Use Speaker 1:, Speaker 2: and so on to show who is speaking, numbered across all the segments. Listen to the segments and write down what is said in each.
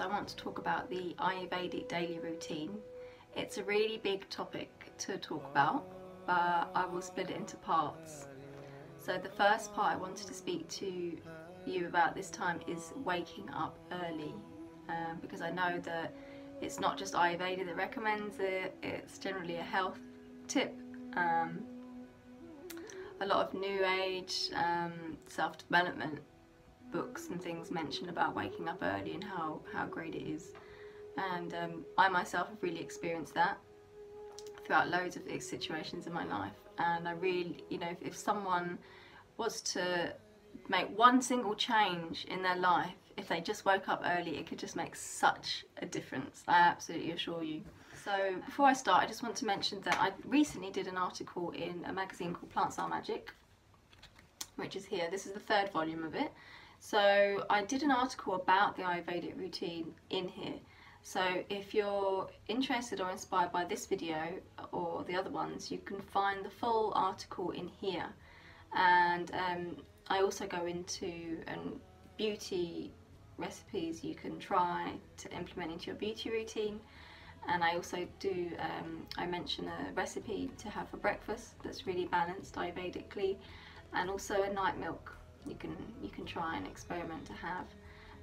Speaker 1: I want to talk about the Ayurvedic daily routine. It's a really big topic to talk about but I will split it into parts. So the first part I wanted to speak to you about this time is waking up early um, because I know that it's not just Ayurveda that recommends it, it's generally a health tip. Um, a lot of new age um, self-development books and things mention about waking up early and how, how great it is. And um, I myself have really experienced that throughout loads of situations in my life. And I really, you know, if, if someone was to make one single change in their life, if they just woke up early, it could just make such a difference. I absolutely assure you. So before I start, I just want to mention that I recently did an article in a magazine called Plants Are Magic, which is here. This is the third volume of it. So I did an article about the Ayurvedic routine in here. So if you're interested or inspired by this video or the other ones, you can find the full article in here. And um, I also go into um, beauty recipes you can try to implement into your beauty routine. And I also do, um, I mention a recipe to have for breakfast that's really balanced Ayurvedically and also a night milk you can, you can try and experiment to have.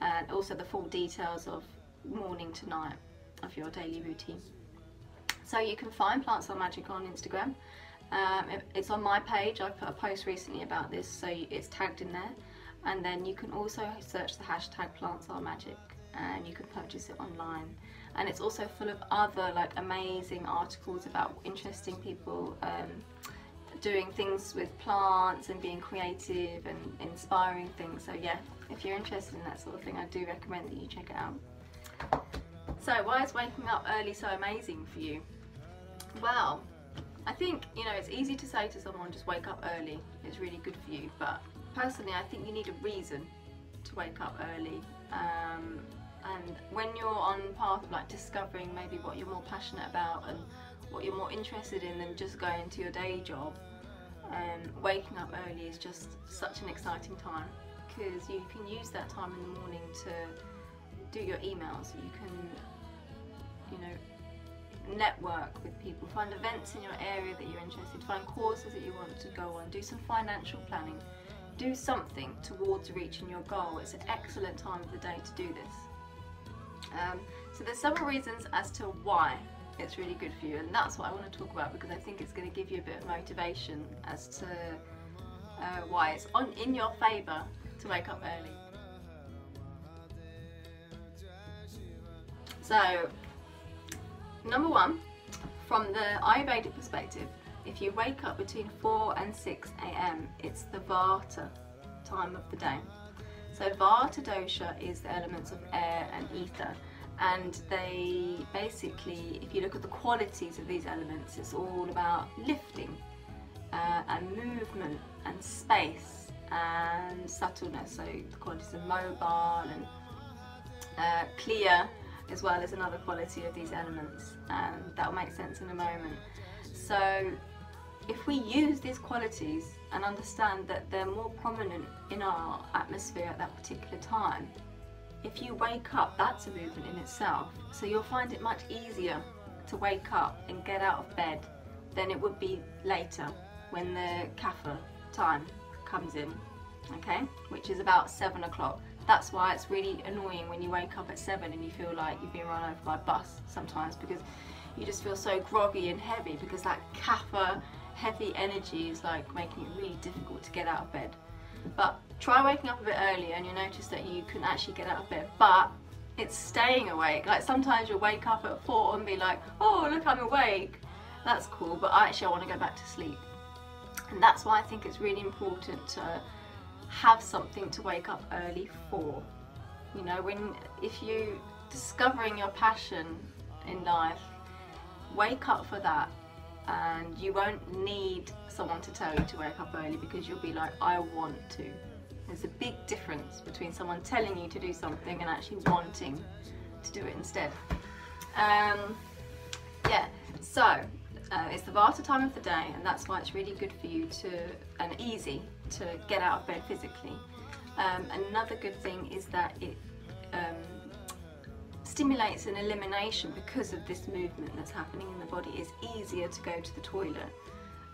Speaker 1: And also the full details of morning to night of your daily routine. So you can find Plants Are Magic on Instagram. Um, it's on my page, I put a post recently about this so it's tagged in there and then you can also search the hashtag Plants Are Magic and you can purchase it online and it's also full of other like amazing articles about interesting people um, doing things with plants and being creative and inspiring things so yeah if you're interested in that sort of thing I do recommend that you check it out. So why is waking up early so amazing for you? Well, I think, you know, it's easy to say to someone just wake up early, it's really good for you, but personally I think you need a reason to wake up early. Um, and when you're on path of like discovering maybe what you're more passionate about and what you're more interested in than just going to your day job, um, waking up early is just such an exciting time because you can use that time in the morning to do your emails. You can, you know, network with people, find events in your area that you're interested, find courses that you want to go on, do some financial planning, do something towards reaching your goal. It's an excellent time of the day to do this. Um, so there's several reasons as to why it's really good for you and that's what I want to talk about because I think it's going to give you a bit of motivation as to uh, why it's on in your favour to wake up early. So, number one, from the Ayurvedic perspective, if you wake up between 4 and 6 a.m., it's the Vata time of the day. So Vata dosha is the elements of air and ether and they basically, if you look at the qualities of these elements, it's all about lifting uh, and movement and space and subtleness, so the qualities of mobile and uh, clear as well as another quality of these elements and that will make sense in a moment. So if we use these qualities and understand that they're more prominent in our atmosphere at that particular time, if you wake up, that's a movement in itself. So you'll find it much easier to wake up and get out of bed than it would be later when the kapha time comes in, okay, which is about seven o'clock. That's why it's really annoying when you wake up at 7 and you feel like you've been run over by a bus sometimes because you just feel so groggy and heavy because that kapha heavy energy is like making it really difficult to get out of bed. But try waking up a bit earlier and you'll notice that you can actually get out of bed. But it's staying awake. Like sometimes you'll wake up at 4 and be like, oh look I'm awake. That's cool, but I actually I want to go back to sleep. And that's why I think it's really important to have something to wake up early for. You know, when if you discovering your passion in life, wake up for that and you won't need someone to tell you to wake up early because you'll be like, I want to. There's a big difference between someone telling you to do something and actually wanting to do it instead. Um, yeah, so uh, it's the Vata time of the day and that's why it's really good for you to, and easy to get out of bed physically. Um, another good thing is that it um, stimulates an elimination because of this movement that's happening in the body. It's easier to go to the toilet.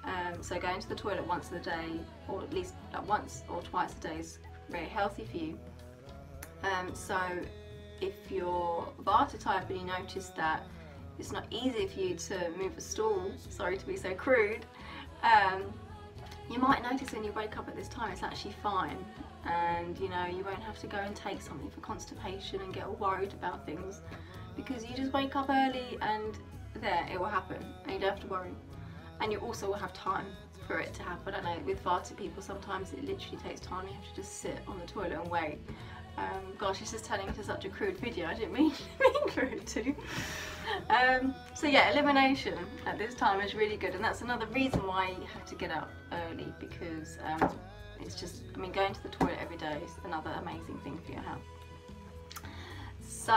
Speaker 1: Um, so going to the toilet once a day, or at least once or twice a day, is very healthy for you. Um, so if you're Vata type and you notice that it's not easy for you to move a stool, sorry to be so crude, um, you might notice when you wake up at this time it's actually fine and you know you won't have to go and take something for constipation and get all worried about things because you just wake up early and there it will happen and you don't have to worry and you also will have time for it to happen. I know with Vata people sometimes it literally takes time you have to just sit on the toilet and wait. Um, gosh, this is turning into such a crude video, I didn't mean, mean for it to. Um, so yeah, elimination at this time is really good and that's another reason why you have to get up early because um, it's just, I mean going to the toilet every day is another amazing thing for your health. So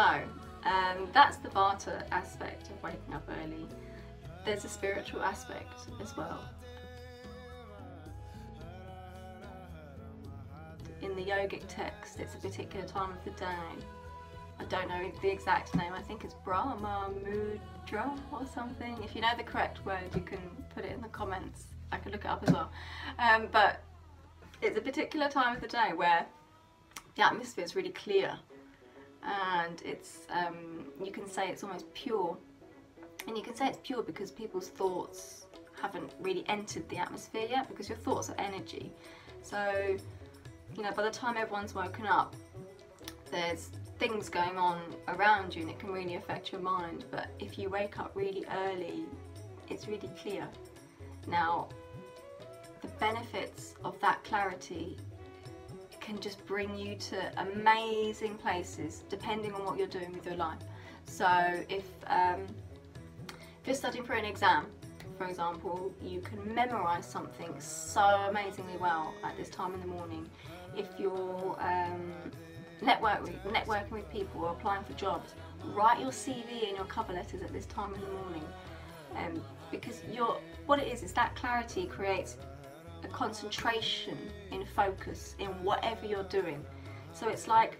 Speaker 1: um, that's the Vata aspect of waking up early. There's a spiritual aspect as well. In the yogic text, it's a particular time of the day I don't know the exact name, I think it's Brahma Mudra or something. If you know the correct word, you can put it in the comments. I can look it up as well. Um, but it's a particular time of the day where the atmosphere is really clear and it's um, you can say it's almost pure and you can say it's pure because people's thoughts haven't really entered the atmosphere yet because your thoughts are energy so you know by the time everyone's woken up there's things going on around you and it can really affect your mind. But if you wake up really early it's really clear. Now the benefits of that clarity can just bring you to amazing places depending on what you're doing with your life. So if, um, if you're studying for an exam for example you can memorize something so amazingly well at this time in the morning if you're um, network, networking with people or applying for jobs, write your CV and your cover letters at this time in the morning. Um, because you're, what it is, is that clarity creates a concentration in focus in whatever you're doing. So it's like,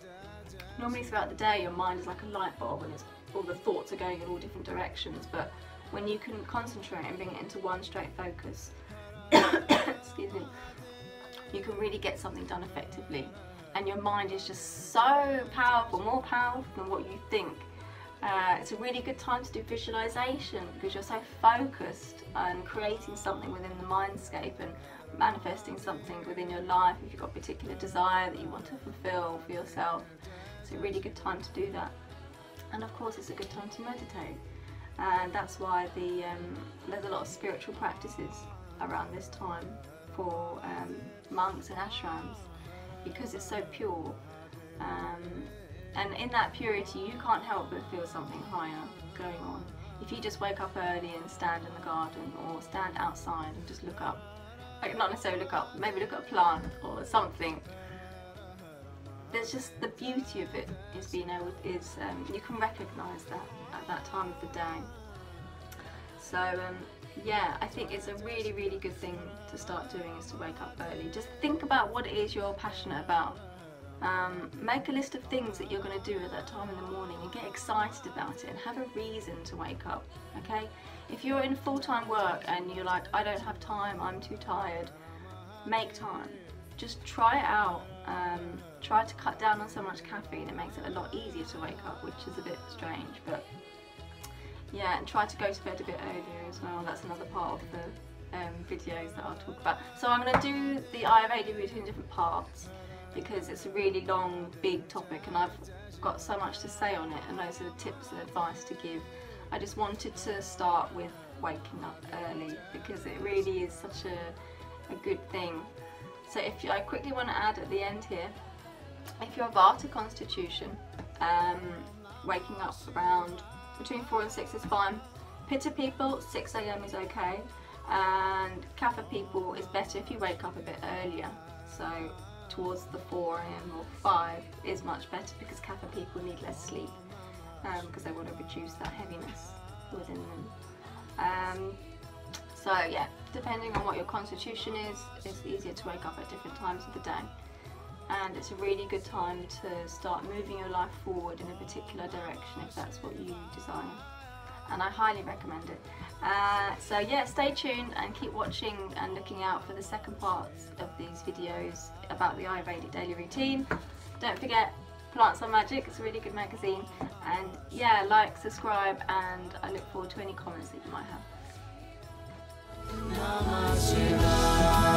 Speaker 1: normally throughout the day your mind is like a light bulb and all the thoughts are going in all different directions, but when you can concentrate and bring it into one straight focus, excuse me, you can really get something done effectively and your mind is just so powerful, more powerful than what you think. Uh, it's a really good time to do visualization because you're so focused on creating something within the mindscape and manifesting something within your life if you've got a particular desire that you want to fulfill for yourself. It's a really good time to do that. And of course it's a good time to meditate. And that's why the, um, there's a lot of spiritual practices around this time for um, monks and ashrams because it's so pure. Um, and in that purity, you can't help but feel something higher going on. If you just wake up early and stand in the garden or stand outside and just look up, like not necessarily look up, maybe look at a plant or something. There's just the beauty of it is being able is um, you can recognise that at that time of the day. So um, yeah, I think it's a really, really good thing to start doing is to wake up early. Just think about what it is you're passionate about. Um, make a list of things that you're going to do at that time in the morning and get excited about it and have a reason to wake up, okay? If you're in full-time work and you're like, I don't have time, I'm too tired, make time. Just try it out. Um, try to cut down on so much caffeine. It makes it a lot easier to wake up, which is a bit strange, but yeah, and try to go to bed a bit earlier as well. That's another part of the um, videos that I'll talk about. So I'm going to do the Ayurveda routine in different parts because it's a really long, big topic and I've got so much to say on it and loads of tips and advice to give. I just wanted to start with waking up early because it really is such a, a good thing. So if you, I quickly want to add at the end here, if you're Vata constitution, um, waking up around between 4 and 6 is fine. Pitta people, 6am is okay. And Kapha people is better if you wake up a bit earlier. So towards the 4am or 5 is much better because Kapha people need less sleep because um, they want to reduce that heaviness within them. Um, so yeah, depending on what your constitution is, it's easier to wake up at different times of the day. and it's a really good time to start moving your life forward in a particular direction if that's what you desire and I highly recommend it. Uh, so yeah, stay tuned and keep watching and looking out for the second parts of these videos about the Ayurvedic daily routine. Don't forget, Plants Are Magic, it's a really good magazine. And yeah, like, subscribe, and I look forward to any comments that you might have. Namah Shivaya.